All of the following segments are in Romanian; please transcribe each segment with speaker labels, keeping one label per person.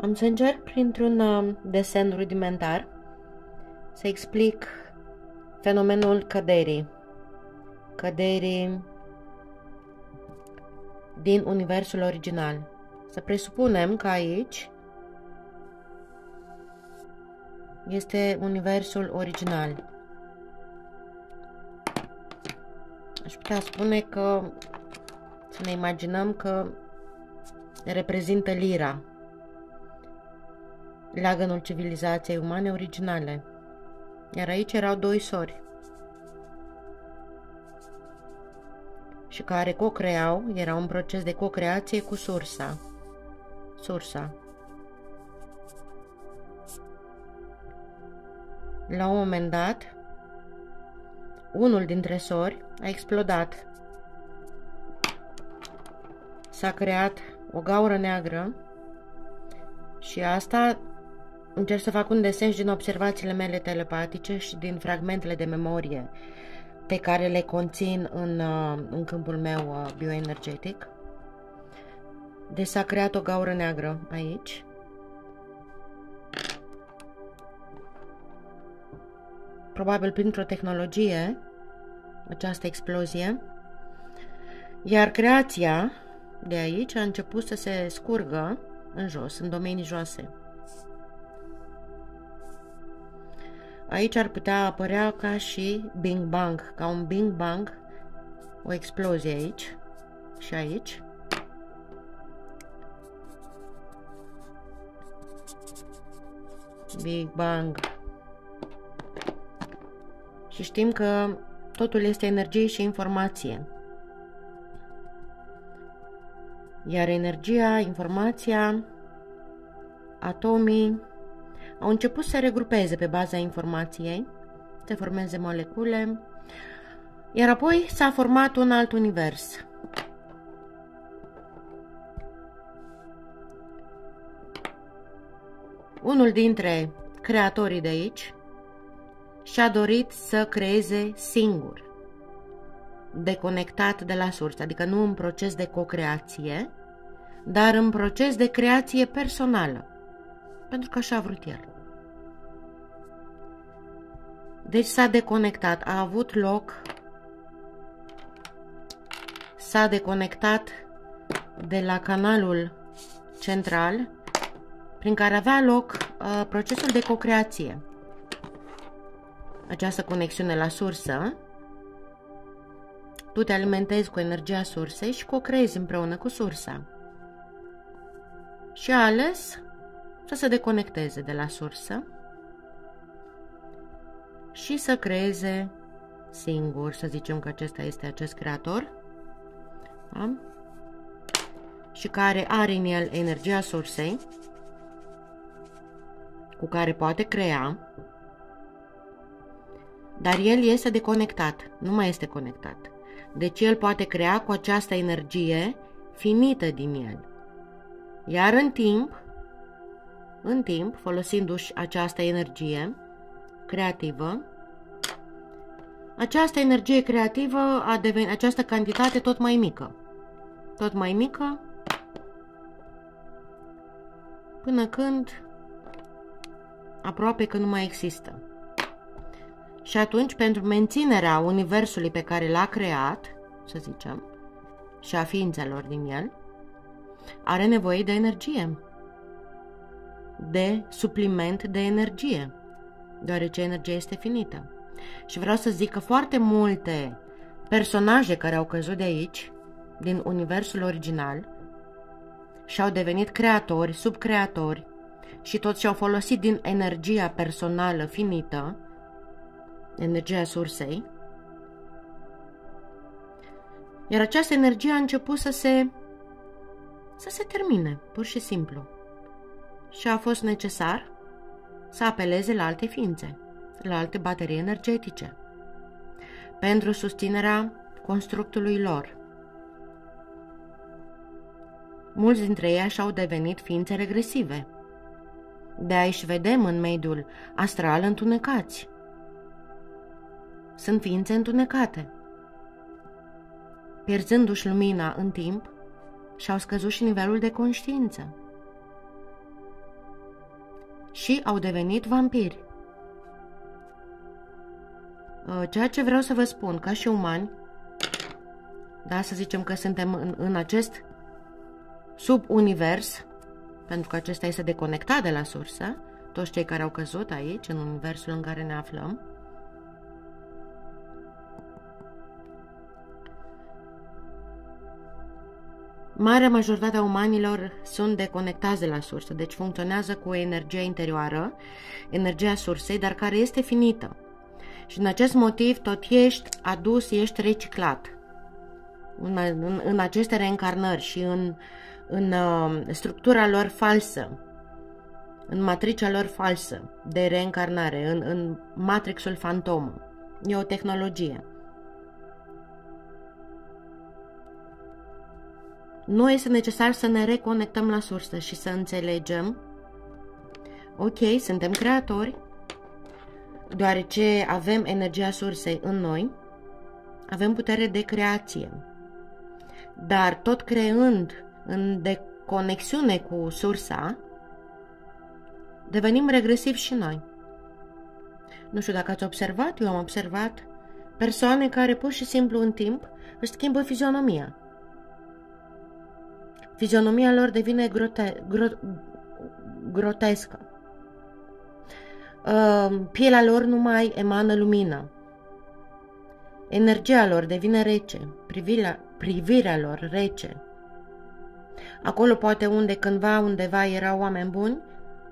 Speaker 1: Am să încerc printr-un uh, desen rudimentar să explic fenomenul căderii. Căderii din universul original. Să presupunem că aici este universul original. Aș putea spune că să ne imaginăm că reprezintă lira, leagănul civilizației umane originale. Iar aici erau doi sori. Și care co-creau, era un proces de co-creație cu sursa. Sursa. La un moment dat, unul dintre sori a explodat. S-a creat o gaură neagră și asta încerc să fac un desen din observațiile mele telepatice și din fragmentele de memorie pe care le conțin în, uh, în câmpul meu uh, bioenergetic. Deci s-a creat o gaură neagră aici. Probabil printr-o tehnologie, această explozie. Iar creația de aici a început să se scurgă în jos, în domenii joase. Aici ar putea apărea ca și Bing Bang, ca un Bing Bang, o explozie aici și aici. Big Bang. Și știm că totul este energie și informație. Iar energia, informația, atomii au început să se regrupeze pe baza informației, să formeze molecule, iar apoi s-a format un alt univers. Unul dintre creatorii de aici și-a dorit să creeze singur, deconectat de la sursă, adică nu în proces de co-creație, dar în proces de creație personală, pentru că așa a vrut el. Deci s-a deconectat, a avut loc, s-a deconectat de la canalul central prin care avea loc uh, procesul de cocreație. Această conexiune la sursă, tu te alimentezi cu energia sursei și cocreezi împreună cu sursa. Și a ales să se deconecteze de la sursă și să creeze singur, să zicem că acesta este acest creator, da? și care are în el energia sursei, cu care poate crea, dar el este deconectat, nu mai este conectat. Deci el poate crea cu această energie finită din el. Iar în timp, în timp, folosindu-și această energie creativă, această energie creativă a devenit, această cantitate tot mai mică. Tot mai mică, până când aproape că nu mai există. Și atunci, pentru menținerea universului pe care l-a creat, să zicem, și a ființelor din el, are nevoie de energie, de supliment de energie, deoarece energia este finită. Și vreau să zic că foarte multe personaje care au căzut de aici, din universul original, și-au devenit creatori, subcreatori și toți și-au folosit din energia personală finită, energia sursei, iar această energie a început să se să se termine, pur și simplu. Și a fost necesar să apeleze la alte ființe la alte baterii energetice pentru susținerea constructului lor. Mulți dintre ei și-au devenit ființe regresive. De aici vedem în mediul astral întunecați. Sunt ființe întunecate. Pierzându-și lumina în timp, și-au scăzut și nivelul de conștiință. Și au devenit vampiri. Uh, ceea ce vreau să vă spun, ca și umani, da, să zicem că suntem în, în acest subunivers, pentru că acesta este deconectat de la sursă, toți cei care au căzut aici, în universul în care ne aflăm, Marea majoritate a umanilor sunt deconectați de la sursă, deci funcționează cu o energie interioară, energia sursei, dar care este finită. Și în acest motiv tot ești adus, ești reciclat în, în, în aceste reîncarnări și în, în uh, structura lor falsă, în matricea lor falsă de reîncarnare, în, în matrixul fantomă. E o tehnologie. Nu este necesar să ne reconectăm la sursă și să înțelegem ok, suntem creatori, deoarece avem energia sursei în noi, avem putere de creație. Dar tot creând în deconexiune cu sursa, devenim regresivi și noi. Nu știu dacă ați observat, eu am observat persoane care pur și simplu în timp își schimbă fizionomia. Fizionomia lor devine grote, gro, grotescă. Uh, pielea lor nu mai emană lumină. Energia lor devine rece, privirea, privirea lor rece. Acolo poate unde cândva undeva erau oameni buni,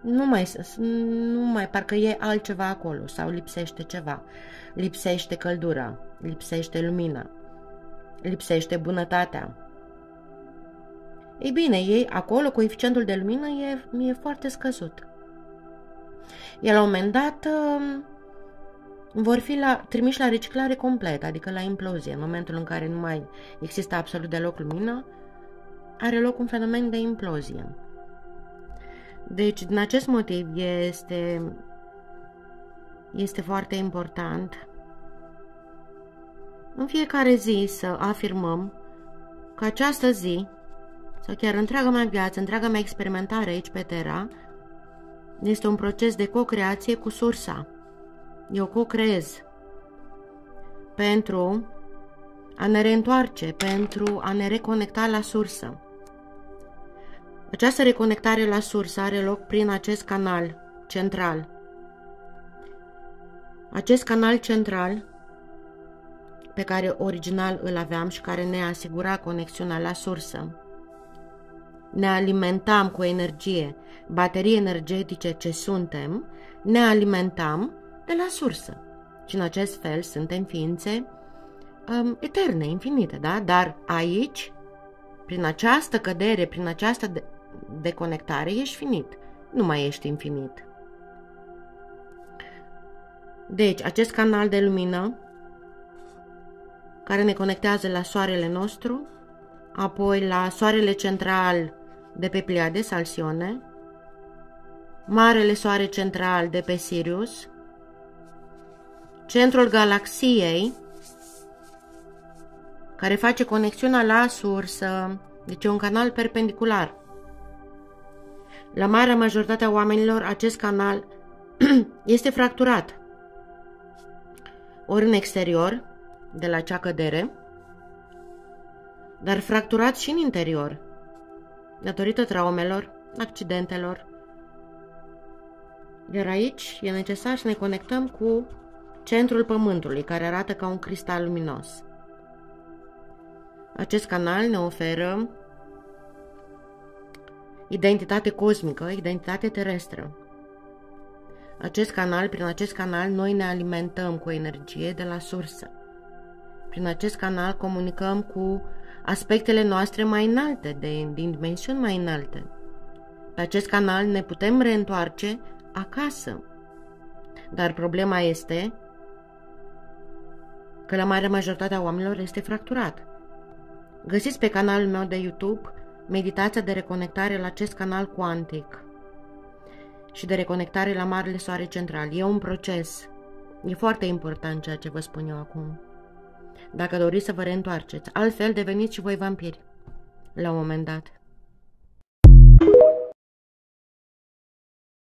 Speaker 1: nu mai, nu mai, parcă e altceva acolo sau lipsește ceva. Lipsește căldura, lipsește lumina, lipsește bunătatea. Ei bine, ei acolo, coeficientul de lumină e, e foarte scăzut. Iar la un moment dat um, vor fi la, trimiși la reciclare completă, adică la implozie. În momentul în care nu mai există absolut deloc lumină, are loc un fenomen de implozie. Deci, din acest motiv, este, este foarte important în fiecare zi să afirmăm că această zi, sau chiar întreaga mea viață, întreaga mea experimentare aici pe Terra, este un proces de co-creație cu sursa. Eu co-creez pentru a ne reîntoarce, pentru a ne reconecta la sursă. Această reconectare la sursă are loc prin acest canal central. Acest canal central pe care original îl aveam și care ne asigura conexiunea la sursă. Ne alimentam cu energie, baterii energetice ce suntem, ne alimentam de la sursă. Și în acest fel suntem ființe um, eterne, infinite, da? Dar aici, prin această cădere, prin această de- deconectare, ești finit. Nu mai ești infinit. Deci, acest canal de lumină care ne conectează la soarele nostru, apoi la soarele central de pe Pleiade, Salsione, marele soare central de pe Sirius, centrul galaxiei, care face conexiunea la sursă, deci e un canal perpendicular. La marea majoritate a oamenilor, acest canal este fracturat. Ori în exterior, de la cea cădere, dar fracturat și în interior, datorită traumelor, accidentelor. Iar aici e necesar să ne conectăm cu centrul Pământului, care arată ca un cristal luminos. Acest canal ne oferă identitate cosmică, identitate terestră. Acest canal, prin acest canal, noi ne alimentăm cu energie de la sursă. Prin acest canal comunicăm cu aspectele noastre mai înalte, de, din dimensiuni mai înalte. Pe acest canal ne putem reîntoarce acasă. Dar problema este că la mare majoritatea oamenilor este fracturat. Găsiți pe canalul meu de YouTube meditația de reconectare la acest canal cuantic și de reconectare la Marele Soare Central. E un proces. E foarte important ceea ce vă spun eu acum. Dacă doriți să vă reîntoarceți, altfel deveniți și voi vampiri la un moment dat.